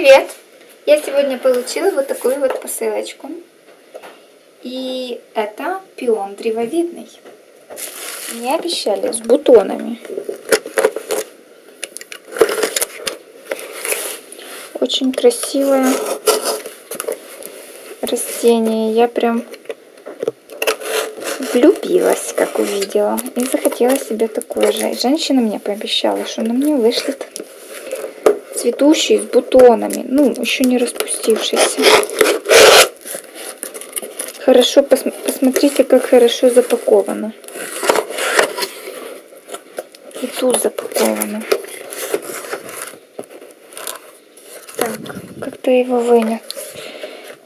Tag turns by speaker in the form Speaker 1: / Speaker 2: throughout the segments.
Speaker 1: привет! Я сегодня получила вот такую вот посылочку. И это пион древовидный. Мне обещали с бутонами. Очень красивое растение. Я прям влюбилась, как увидела. И захотела себе такое же. И женщина мне пообещала, что на мне вышлет цветущий с бутонами. Ну, еще не распустившийся. Хорошо, пос посмотрите, как хорошо запаковано. И тут запаковано. Так, как-то его вынять,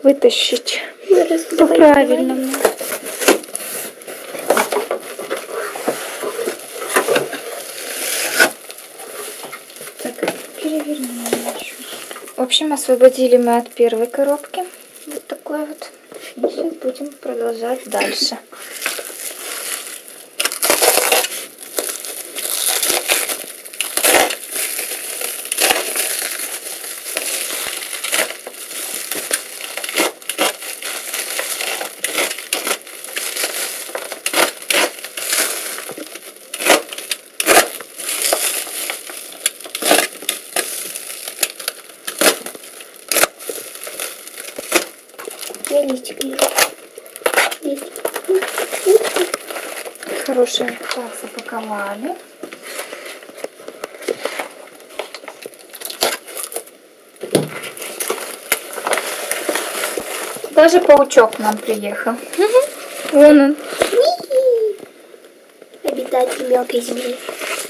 Speaker 1: вытащить по-правильному. В общем, освободили мы от первой коробки. Вот такой вот. И будем продолжать дальше. Хорошие так запаковали. Даже паучок к нам приехал. Вон он.
Speaker 2: Обитатель мелкой земли.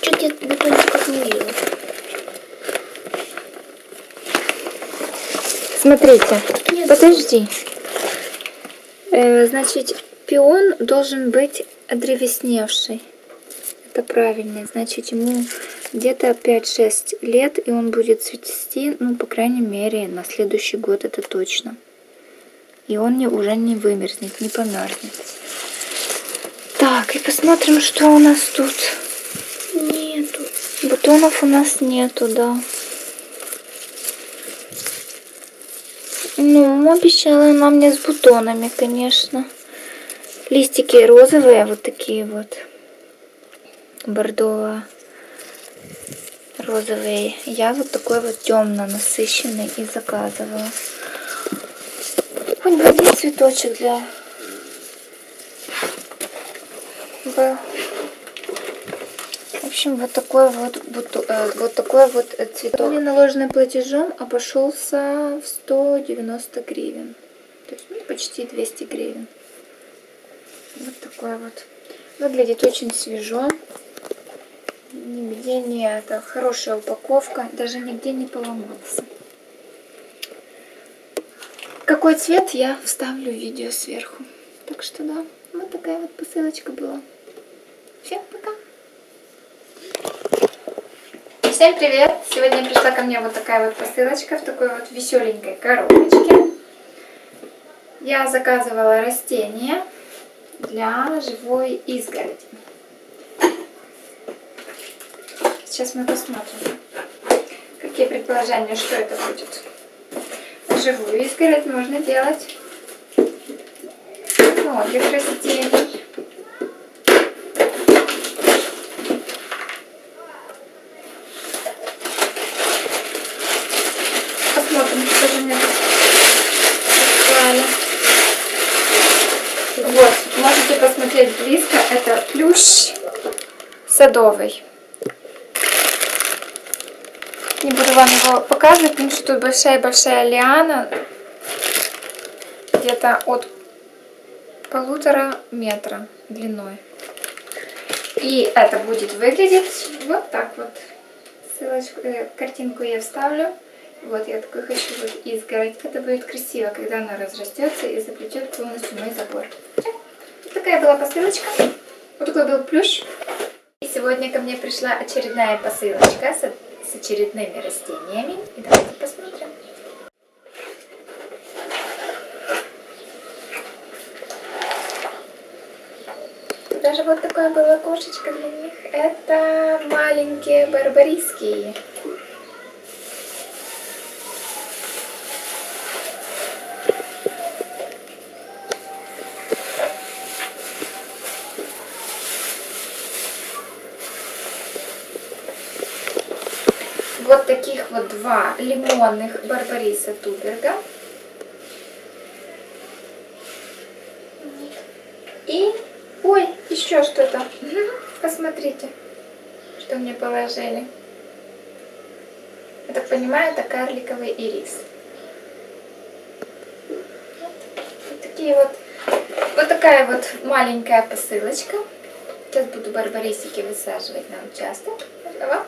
Speaker 2: Чуть я бутончиков не вижу.
Speaker 1: Смотрите, подожди. Э, значит, пион должен быть одревесневший. Это правильно. Значит, ему где-то 5-6 лет, и он будет цвести, ну, по крайней мере, на следующий год это точно. И он не, уже не вымерзнет, не померзнет. Так, и посмотрим, что у нас тут.
Speaker 2: Нету.
Speaker 1: Бутонов у нас нету, да. Ну, обещала она мне с бутонами, конечно. Листики розовые, вот такие вот. Бордово-розовые. Я вот такой вот темно насыщенный и заказывала. Вон один цветочек для общем, вот такой вот, буту, э, вот такой вот э, цветок. Наложенный платежом обошелся в 190 гривен. То есть ну, почти 200 гривен. Вот такой вот. Выглядит очень свежо. Нигде не это. Хорошая упаковка. Даже нигде не поломался. Какой цвет я вставлю видео сверху. Так что да, вот такая вот посылочка была. Всем пока! Всем привет! Сегодня пришла ко мне вот такая вот посылочка в такой вот веселенькой коробочке. Я заказывала растения для живой изгороди. Сейчас мы посмотрим, какие предположения, что это будет. Живую изгородь можно делать многих растений. Посмотрим, что же мне тут прислали. Вот, можете посмотреть близко. Это плющ садовый. Не буду вам его показывать, потому что тут большая-большая лиана. Где-то от полутора метра длиной. И это будет выглядеть вот так вот. Ссылочку, э, картинку я вставлю. Вот я такой хочу вот изгородь. Это будет красиво, когда она разрастется и заплетет полностью мой забор. Вот такая была посылочка. Вот такой был плющ. И сегодня ко мне пришла очередная посылочка с, с очередными растениями. И давайте посмотрим. Даже вот такое было окошечко для них. Это маленькие барбарийские. Вот таких вот два лимонных барбариса туберга. И, ой, еще что-то. Посмотрите, что мне положили. Я так понимаю, это карликовый ирис. Вот такие вот, вот такая вот маленькая посылочка. Сейчас буду барбарисики высаживать на участок. Пока.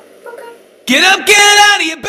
Speaker 3: Get up, get out of your bed.